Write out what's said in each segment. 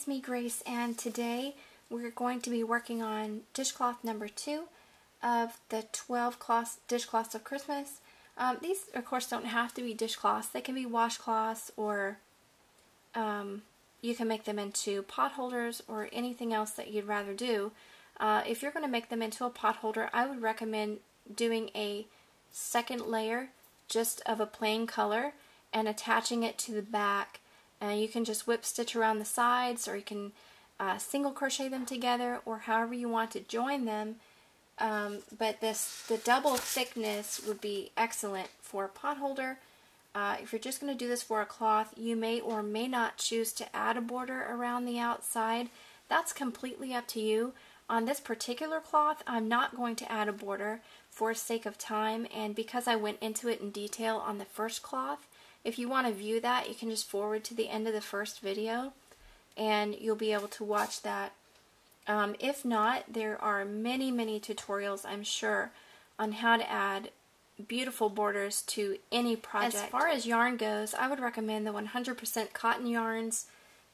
it's me Grace and today we're going to be working on dishcloth number two of the 12 cloths, dishcloths of Christmas. Um, these of course don't have to be dishcloths, they can be washcloths or um, you can make them into potholders or anything else that you'd rather do. Uh, if you're going to make them into a potholder, I would recommend doing a second layer just of a plain color and attaching it to the back and you can just whip stitch around the sides or you can uh, single crochet them together or however you want to join them. Um, but this the double thickness would be excellent for a pot holder. Uh, if you're just going to do this for a cloth, you may or may not choose to add a border around the outside. That's completely up to you. On this particular cloth, I'm not going to add a border for sake of time and because I went into it in detail on the first cloth, if you want to view that, you can just forward to the end of the first video and you'll be able to watch that. Um, if not, there are many, many tutorials, I'm sure, on how to add beautiful borders to any project. As far as yarn goes, I would recommend the 100% cotton yarns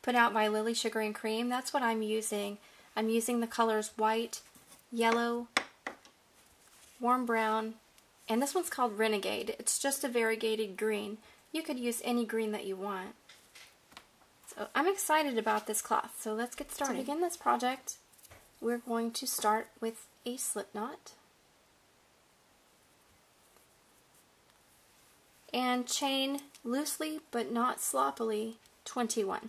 put out by Lily Sugar and Cream. That's what I'm using. I'm using the colors white, yellow, warm brown, and this one's called Renegade. It's just a variegated green. You could use any green that you want. So I'm excited about this cloth, so let's get started. To begin this project, we're going to start with a slip knot. And chain loosely but not sloppily 21.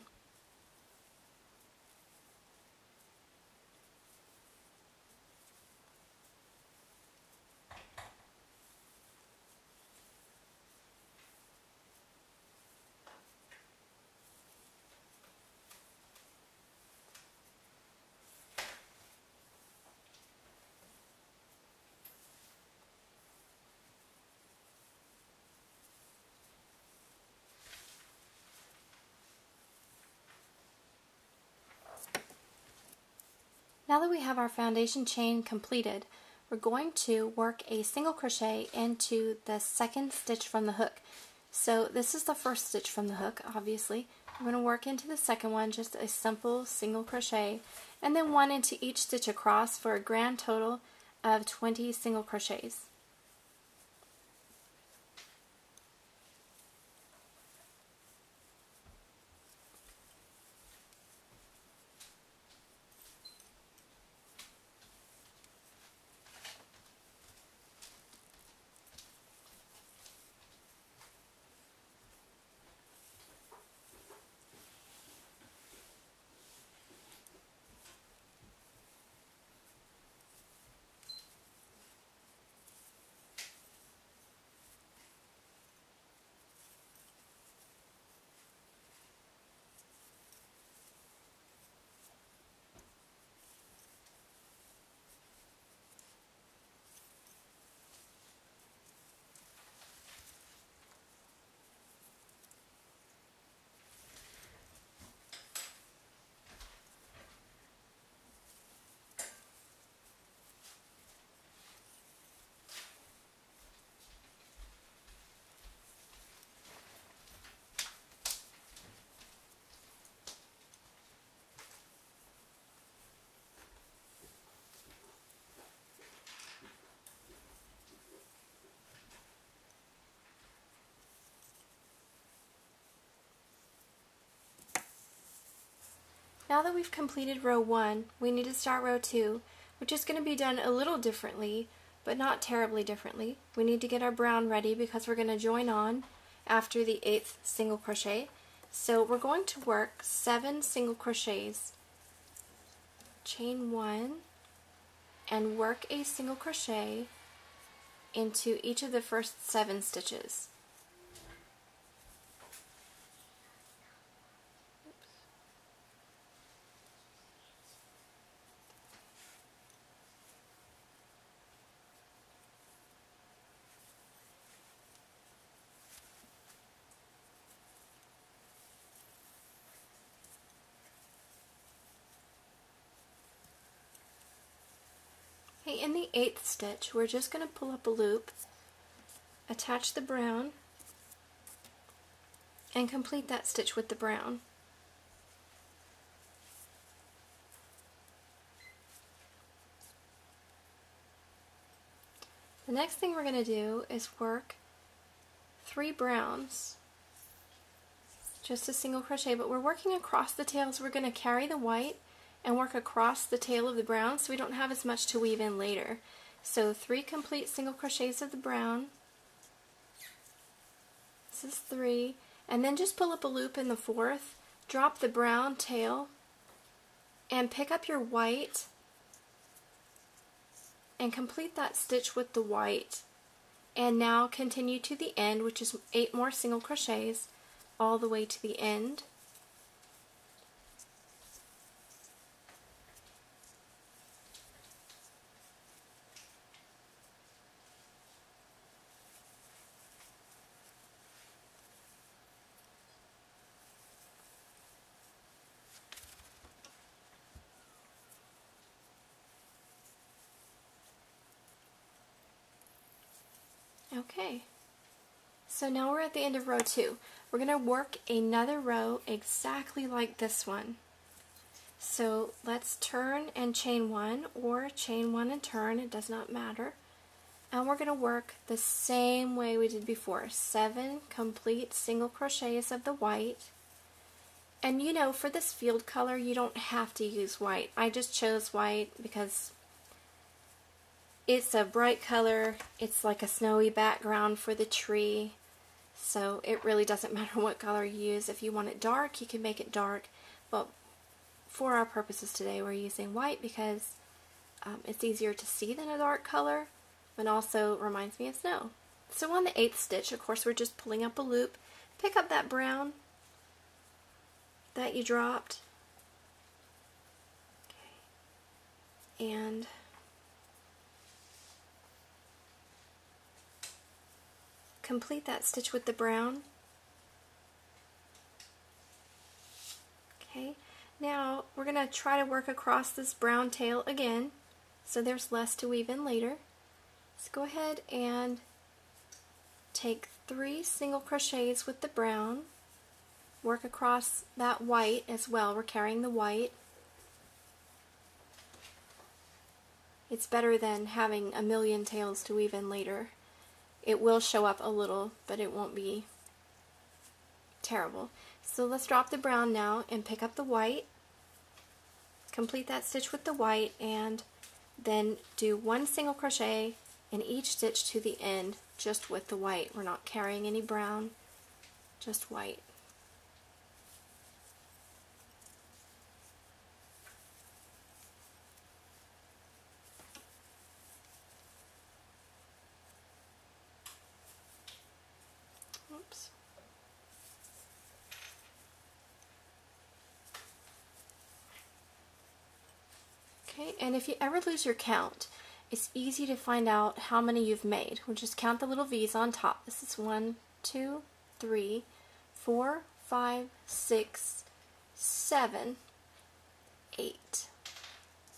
Now that we have our foundation chain completed, we're going to work a single crochet into the second stitch from the hook. So this is the first stitch from the hook, obviously. We're going to work into the second one, just a simple single crochet, and then one into each stitch across for a grand total of 20 single crochets. Now that we've completed row 1, we need to start row 2, which is going to be done a little differently, but not terribly differently. We need to get our brown ready because we're going to join on after the 8th single crochet. So we're going to work 7 single crochets, chain 1, and work a single crochet into each of the first 7 stitches. in the eighth stitch, we're just going to pull up a loop, attach the brown, and complete that stitch with the brown. The next thing we're going to do is work three browns just a single crochet but we're working across the tails we're going to carry the white and work across the tail of the brown so we don't have as much to weave in later. So three complete single crochets of the brown. This is three. And then just pull up a loop in the fourth. Drop the brown tail and pick up your white and complete that stitch with the white. And now continue to the end which is eight more single crochets all the way to the end Okay, so now we're at the end of row two. We're going to work another row exactly like this one. So let's turn and chain one or chain one and turn, it does not matter. And we're going to work the same way we did before. Seven complete single crochets of the white. And you know, for this field color, you don't have to use white. I just chose white because it's a bright color. It's like a snowy background for the tree. So it really doesn't matter what color you use. If you want it dark, you can make it dark. But for our purposes today, we're using white because um, it's easier to see than a dark color, and also reminds me of snow. So on the eighth stitch, of course, we're just pulling up a loop. Pick up that brown that you dropped. And complete that stitch with the brown. Okay, now we're going to try to work across this brown tail again so there's less to weave in later. Let's go ahead and take three single crochets with the brown, work across that white as well, we're carrying the white. It's better than having a million tails to weave in later. It will show up a little, but it won't be terrible. So let's drop the brown now and pick up the white. Complete that stitch with the white and then do one single crochet in each stitch to the end just with the white. We're not carrying any brown, just white. Okay, and if you ever lose your count, it's easy to find out how many you've made. We'll just count the little V's on top. This is one, two, three, four, five, six, seven, eight.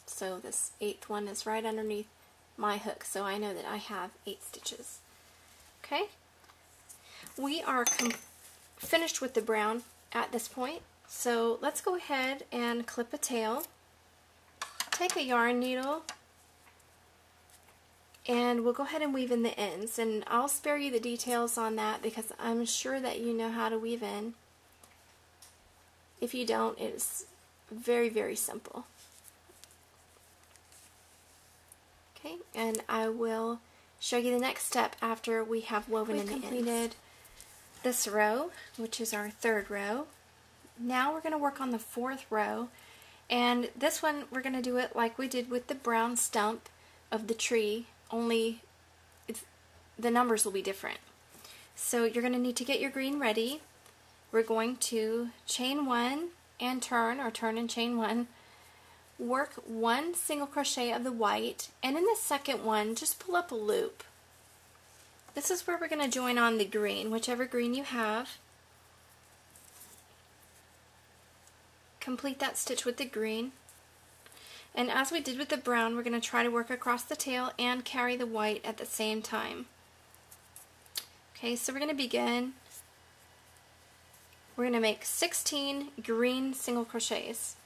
So this eighth one is right underneath my hook, so I know that I have eight stitches. Okay, we are finished with the brown at this point, so let's go ahead and clip a tail take a yarn needle and we'll go ahead and weave in the ends and I'll spare you the details on that because I'm sure that you know how to weave in. If you don't, it's very, very simple. Okay, and I will show you the next step after we have woven we in the completed ends. this row, which is our third row. Now we're going to work on the fourth row and this one, we're going to do it like we did with the brown stump of the tree, only the numbers will be different. So you're going to need to get your green ready. We're going to chain one and turn, or turn and chain one, work one single crochet of the white, and in the second one, just pull up a loop. This is where we're going to join on the green, whichever green you have. Complete that stitch with the green. And as we did with the brown, we're going to try to work across the tail and carry the white at the same time. Okay, so we're going to begin. We're going to make 16 green single crochets.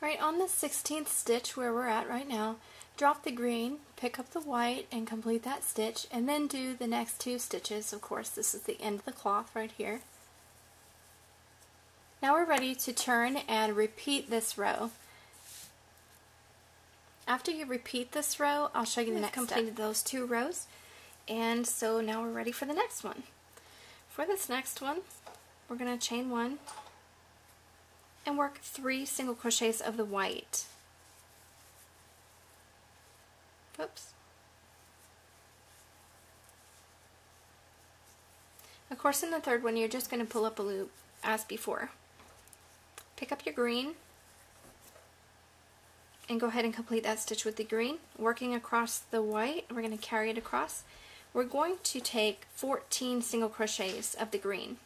Right on the 16th stitch where we're at right now, drop the green, pick up the white, and complete that stitch, and then do the next two stitches. Of course, this is the end of the cloth right here. Now we're ready to turn and repeat this row. After you repeat this row, I'll show you the next completed step. those two rows. And so now we're ready for the next one. For this next one, we're going to chain one and work three single crochets of the white. Oops. Of course, in the third one, you're just going to pull up a loop as before. Pick up your green and go ahead and complete that stitch with the green. Working across the white, we're going to carry it across. We're going to take 14 single crochets of the green.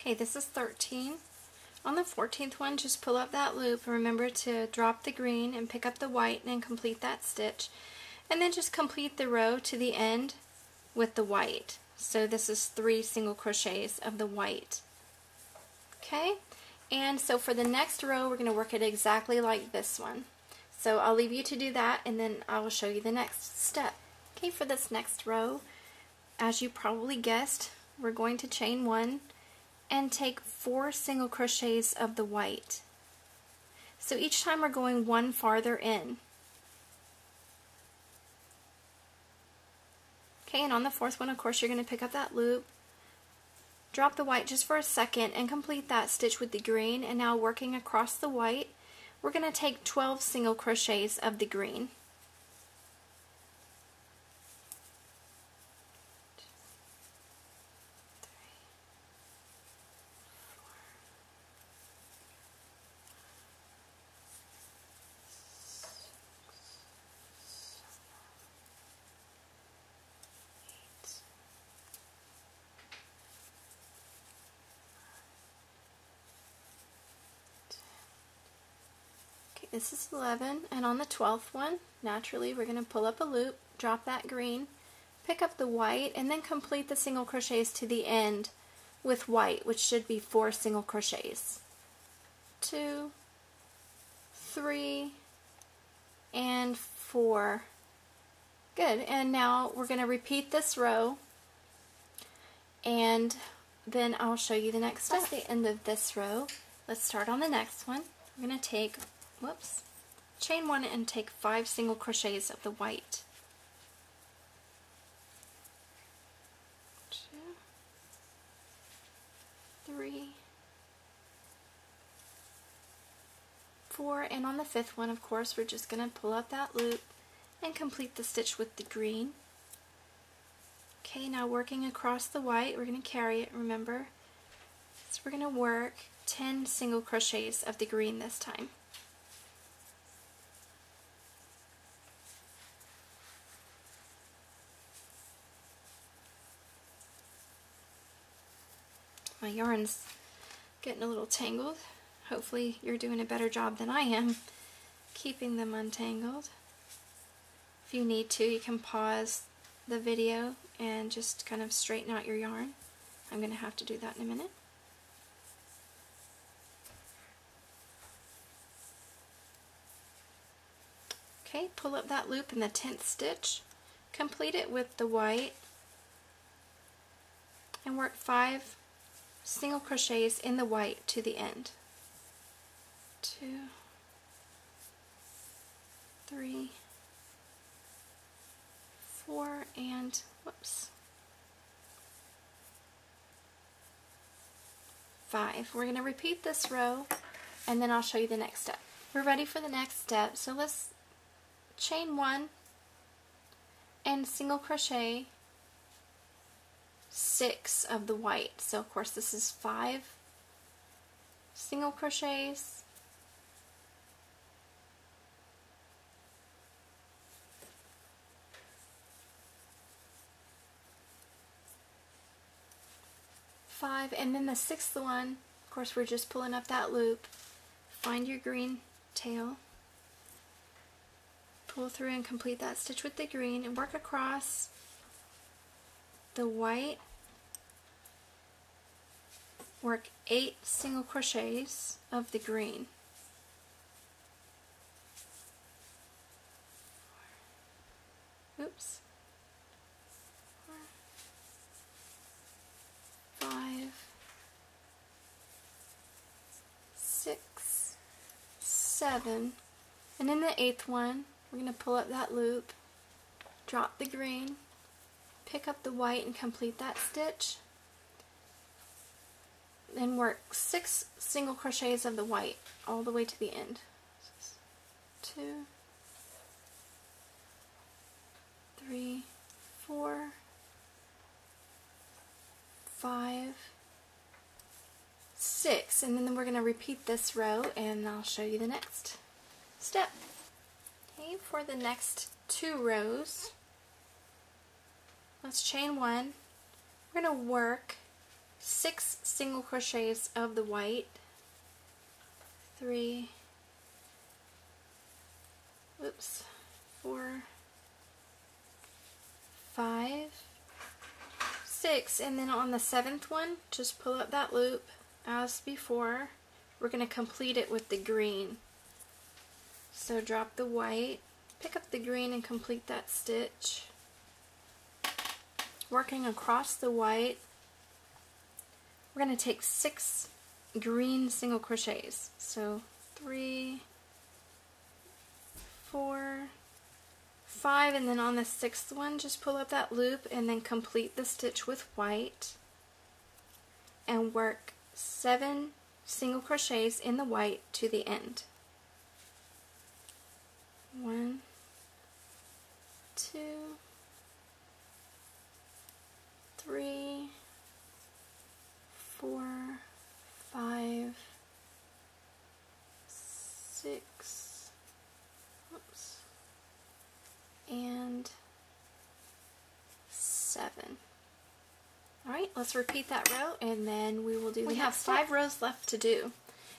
Okay, this is 13. On the 14th one, just pull up that loop. Remember to drop the green and pick up the white and complete that stitch. And then just complete the row to the end with the white. So this is three single crochets of the white. Okay, and so for the next row, we're going to work it exactly like this one. So I'll leave you to do that, and then I will show you the next step. Okay, for this next row, as you probably guessed, we're going to chain one, and take four single crochets of the white. So each time we're going one farther in. Okay, and on the fourth one, of course, you're going to pick up that loop, drop the white just for a second, and complete that stitch with the green. And now working across the white, we're going to take 12 single crochets of the green. This is 11 and on the 12th one naturally we're going to pull up a loop drop that green pick up the white and then complete the single crochets to the end with white which should be four single crochets two three and four good and now we're going to repeat this row and then I'll show you the next step. That's the end of this row. Let's start on the next one. We're going to take whoops, chain one and take five single crochets of the white. Two, three, four, and on the fifth one, of course, we're just going to pull up that loop and complete the stitch with the green. Okay, now working across the white, we're going to carry it, remember? So we're going to work 10 single crochets of the green this time. Yarn's getting a little tangled. Hopefully you're doing a better job than I am keeping them untangled. If you need to, you can pause the video and just kind of straighten out your yarn. I'm going to have to do that in a minute. Okay, pull up that loop in the 10th stitch, complete it with the white, and work five single crochets in the white to the end. Two, three, four, and whoops, five. We're going to repeat this row and then I'll show you the next step. We're ready for the next step, so let's chain one and single crochet six of the white. So of course this is five single crochets. Five, and then the sixth one, of course we're just pulling up that loop. Find your green tail, pull through and complete that stitch with the green and work across the white work eight single crochets of the green. Oops. Five, six, seven, and in the eighth one, we're going to pull up that loop, drop the green, pick up the white and complete that stitch then work six single crochets of the white all the way to the end. Two, three, four, five, six, and then we're going to repeat this row and I'll show you the next step. Okay, for the next two rows, let's chain one. We're going to work six single crochets of the white, three, oops, four, five, six, and then on the seventh one, just pull up that loop as before. We're going to complete it with the green. So drop the white, pick up the green and complete that stitch. Working across the white, we're going to take six green single crochets. So three, four, five, and then on the sixth one, just pull up that loop and then complete the stitch with white and work seven single crochets in the white to the end. One, two, three, four, five, six, oops, and seven. Alright, let's repeat that row and then we will do We have five step. rows left to do.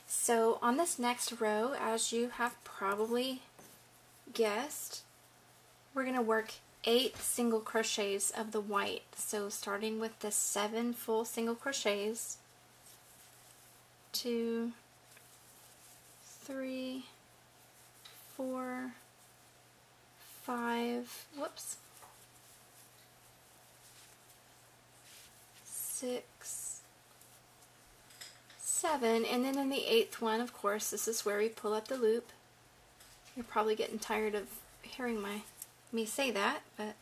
So on this next row, as you have probably guessed, we're going to work eight single crochets of the white. So starting with the seven full single crochets, two, three, four, five, whoops, six, seven, and then in the eighth one, of course, this is where we pull up the loop. You're probably getting tired of hearing my me say that, but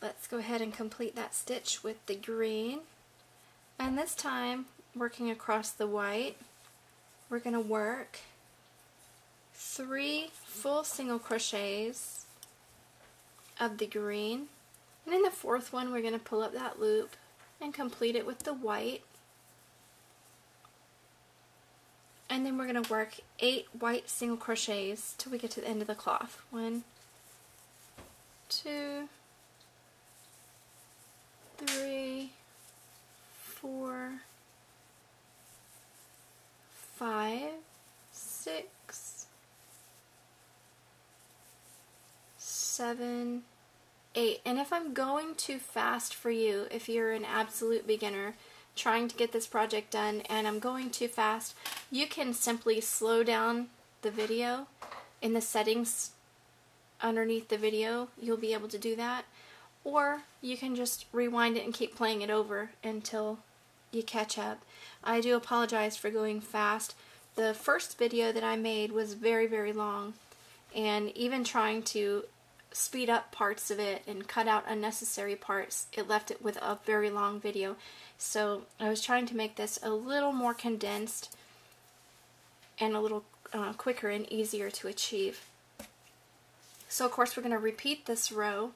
let's go ahead and complete that stitch with the green. And this time, working across the white, we're going to work three full single crochets of the green. And in the fourth one, we're going to pull up that loop and complete it with the white. And then we're going to work eight white single crochets till we get to the end of the cloth. One, two, three, four, five, six, seven, eight. And if I'm going too fast for you, if you're an absolute beginner, trying to get this project done and I'm going too fast, you can simply slow down the video in the settings underneath the video. You'll be able to do that. Or you can just rewind it and keep playing it over until you catch up. I do apologize for going fast. The first video that I made was very, very long. And even trying to speed up parts of it and cut out unnecessary parts, it left it with a very long video. So I was trying to make this a little more condensed and a little uh, quicker and easier to achieve. So of course we're going to repeat this row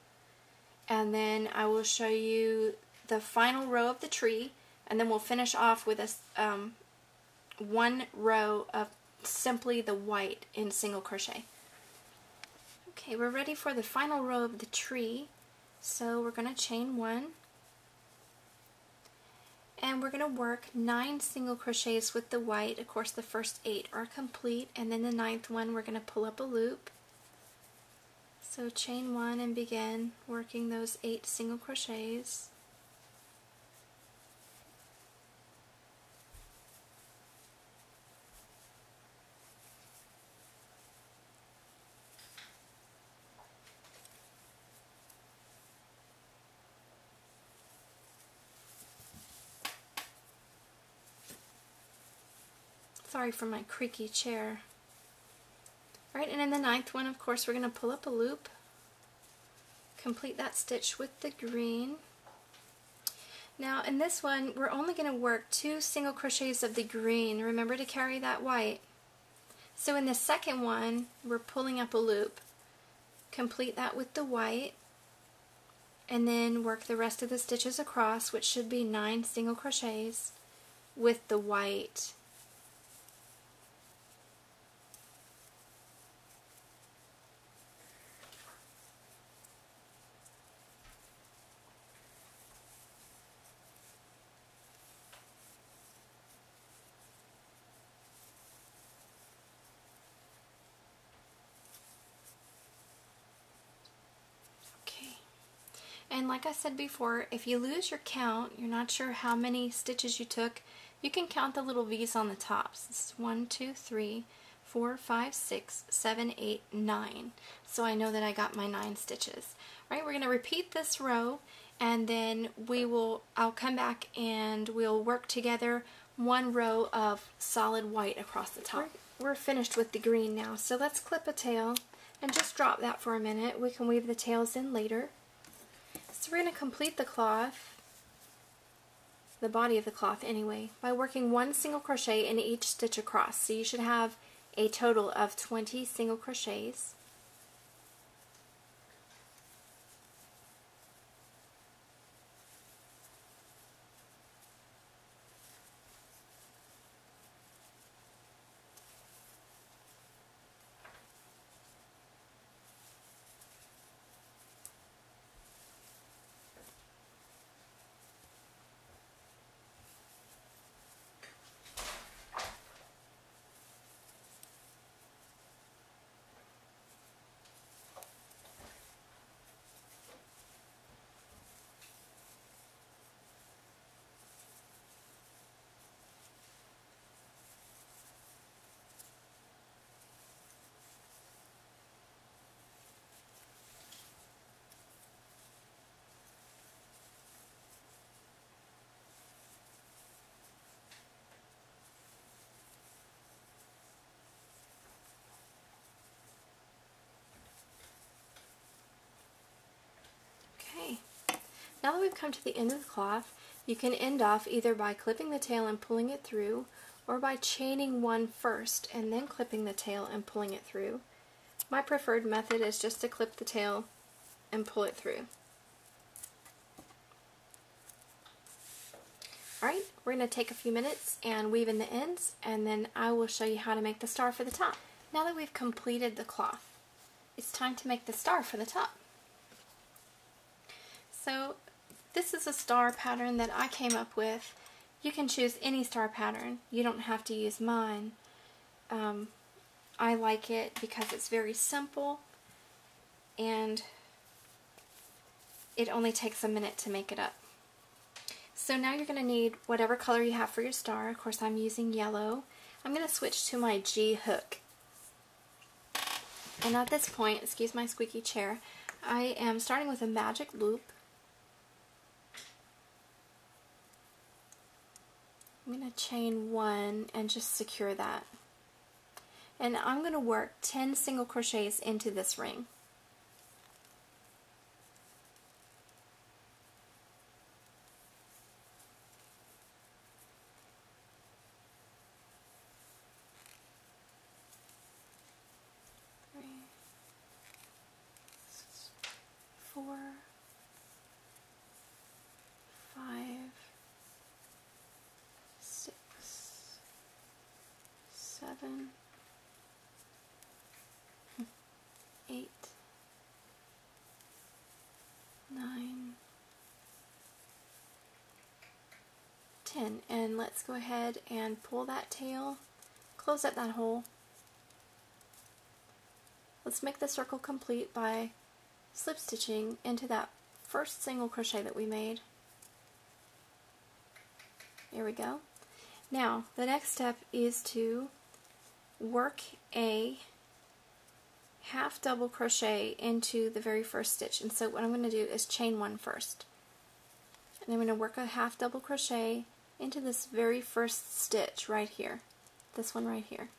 and then I will show you the final row of the tree and then we'll finish off with a um, one row of simply the white in single crochet. Okay, we're ready for the final row of the tree. So we're going to chain one and we're going to work nine single crochets with the white. Of course the first eight are complete and then the ninth one we're going to pull up a loop. So chain one and begin working those eight single crochets. Sorry for my creaky chair. Alright, and in the ninth one, of course, we're going to pull up a loop, complete that stitch with the green. Now, in this one, we're only going to work two single crochets of the green. Remember to carry that white. So in the second one, we're pulling up a loop. Complete that with the white, and then work the rest of the stitches across, which should be nine single crochets, with the white. And like I said before, if you lose your count, you're not sure how many stitches you took, you can count the little V's on the tops. This is one, two, three, four, five, six, seven, eight, nine. So I know that I got my nine stitches. All right, we're going to repeat this row and then we will, I'll come back and we'll work together one row of solid white across the top. We're, we're finished with the green now, so let's clip a tail and just drop that for a minute. We can weave the tails in later. So we're going to complete the cloth, the body of the cloth anyway, by working one single crochet in each stitch across. So you should have a total of 20 single crochets. Now that we've come to the end of the cloth, you can end off either by clipping the tail and pulling it through, or by chaining one first and then clipping the tail and pulling it through. My preferred method is just to clip the tail and pull it through. Alright, we're going to take a few minutes and weave in the ends and then I will show you how to make the star for the top. Now that we've completed the cloth, it's time to make the star for the top. So this is a star pattern that I came up with. You can choose any star pattern. You don't have to use mine. Um, I like it because it's very simple and it only takes a minute to make it up. So now you're going to need whatever color you have for your star. Of course I'm using yellow. I'm going to switch to my G hook. And at this point, excuse my squeaky chair, I am starting with a magic loop I'm going to chain one and just secure that. And I'm going to work 10 single crochets into this ring. Three, four, seven, eight, nine, ten. And let's go ahead and pull that tail, close up that hole. Let's make the circle complete by slip stitching into that first single crochet that we made. There we go. Now, the next step is to work a half double crochet into the very first stitch. And so what I'm going to do is chain one first. And I'm going to work a half double crochet into this very first stitch right here. This one right here.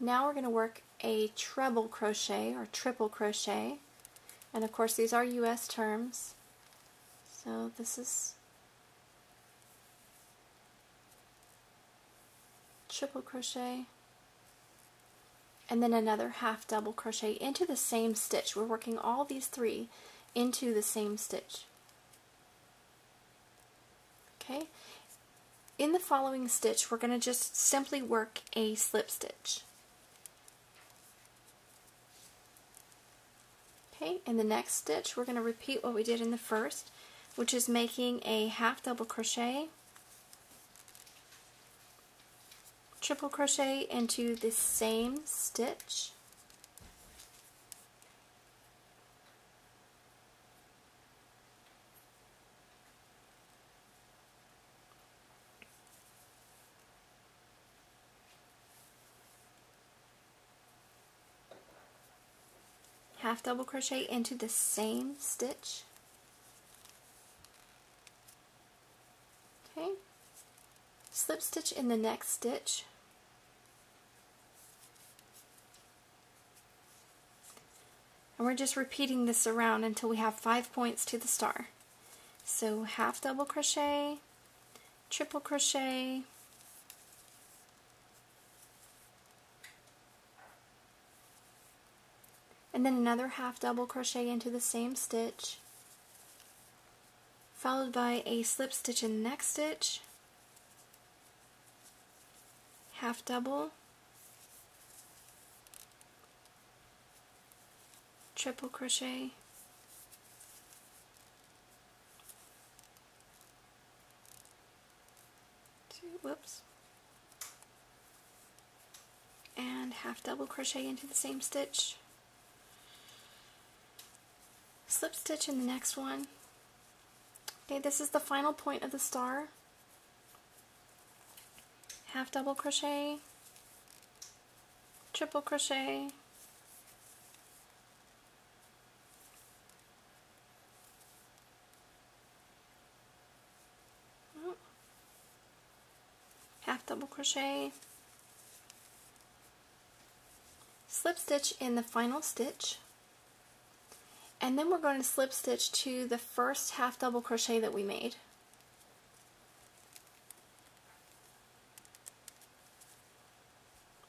Now we're going to work a treble crochet or triple crochet and of course these are US terms so this is triple crochet and then another half double crochet into the same stitch. We're working all these three into the same stitch. Okay, in the following stitch we're going to just simply work a slip stitch. Okay, in the next stitch we're going to repeat what we did in the first, which is making a half double crochet, triple crochet into the same stitch, half double crochet into the same stitch. Okay, slip stitch in the next stitch. And we're just repeating this around until we have five points to the star. So half double crochet, triple crochet, and then another half double crochet into the same stitch followed by a slip stitch in the next stitch. Half double. Triple crochet. Two, whoops. And half double crochet into the same stitch. Slip stitch in the next one. Okay, this is the final point of the star. Half double crochet, triple crochet, half double crochet, slip stitch in the final stitch, and then we're going to slip stitch to the first half double crochet that we made.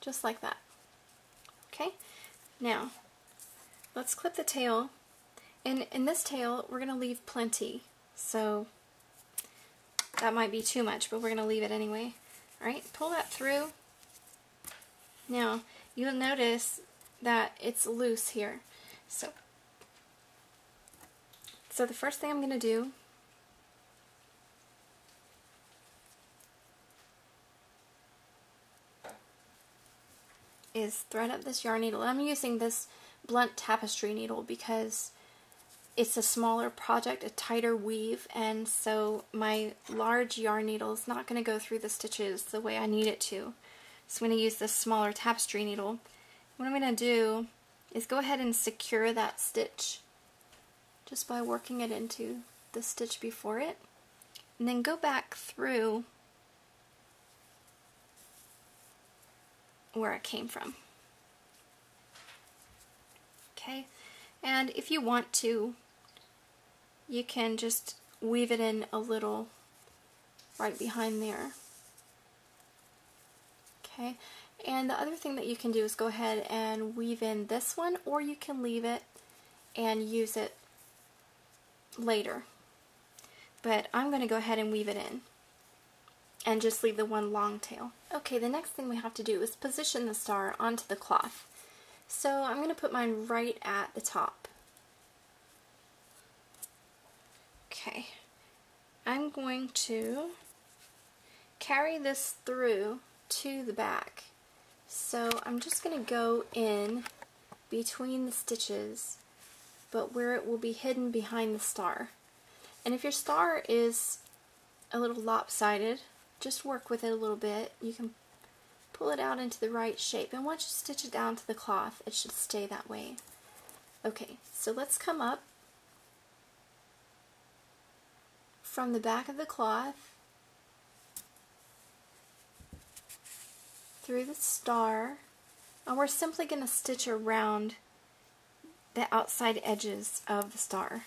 Just like that. Okay, now let's clip the tail. And in this tail, we're going to leave plenty. So that might be too much, but we're going to leave it anyway. Alright, pull that through. Now, you'll notice that it's loose here. So so the first thing I'm going to do is thread up this yarn needle. I'm using this blunt tapestry needle because it's a smaller project, a tighter weave, and so my large yarn needle is not going to go through the stitches the way I need it to. So I'm going to use this smaller tapestry needle. What I'm going to do is go ahead and secure that stitch just by working it into the stitch before it. And then go back through where it came from. Okay, and if you want to, you can just weave it in a little right behind there. Okay, and the other thing that you can do is go ahead and weave in this one, or you can leave it and use it later. but I'm going to go ahead and weave it in and just leave the one long tail. Okay, the next thing we have to do is position the star onto the cloth. So I'm going to put mine right at the top. Okay, I'm going to carry this through to the back. So I'm just going to go in between the stitches, but where it will be hidden behind the star. And if your star is a little lopsided, just work with it a little bit. You can pull it out into the right shape. And once you stitch it down to the cloth, it should stay that way. Okay, so let's come up from the back of the cloth through the star and we're simply going to stitch around the outside edges of the star.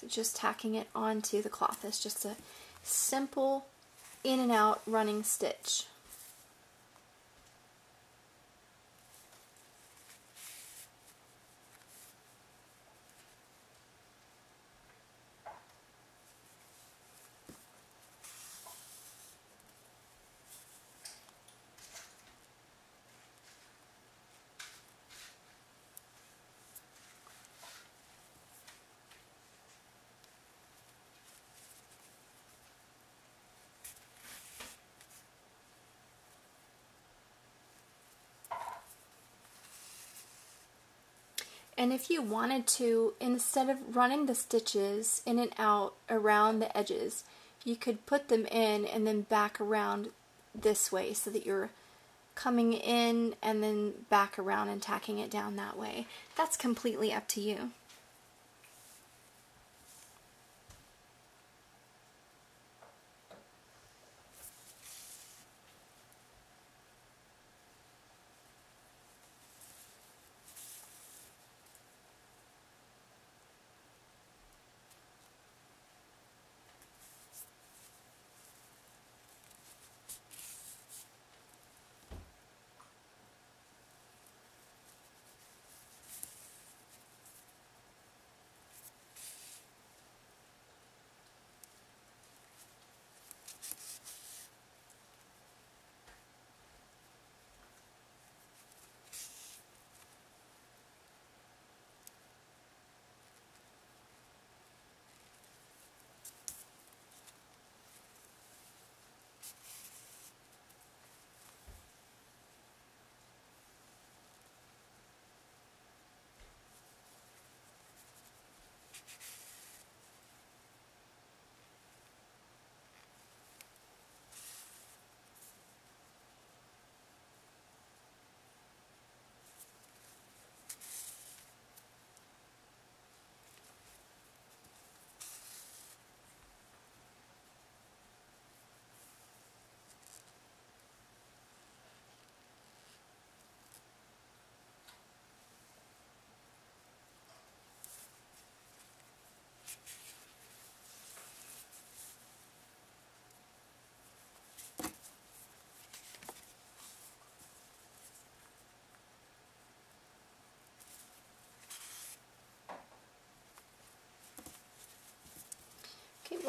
So just tacking it onto the cloth. It's just a simple in and out running stitch. And if you wanted to, instead of running the stitches in and out around the edges, you could put them in and then back around this way so that you're coming in and then back around and tacking it down that way. That's completely up to you.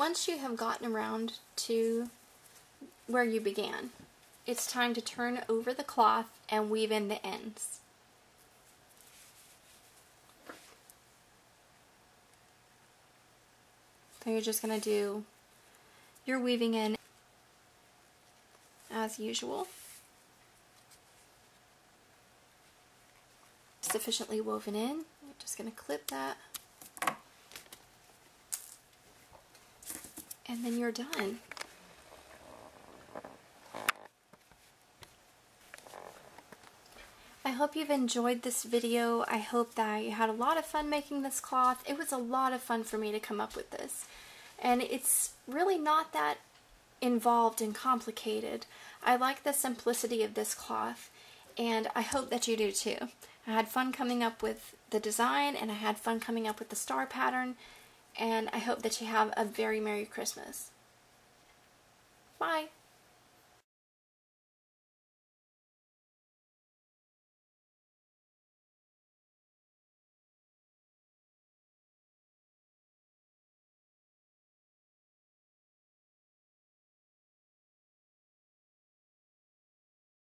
Once you have gotten around to where you began, it's time to turn over the cloth and weave in the ends. So you're just going to do your weaving in as usual. Sufficiently woven in. You're just going to clip that. And then you're done. I hope you've enjoyed this video. I hope that you had a lot of fun making this cloth. It was a lot of fun for me to come up with this. And it's really not that involved and complicated. I like the simplicity of this cloth and I hope that you do too. I had fun coming up with the design and I had fun coming up with the star pattern and I hope that you have a very Merry Christmas. Bye!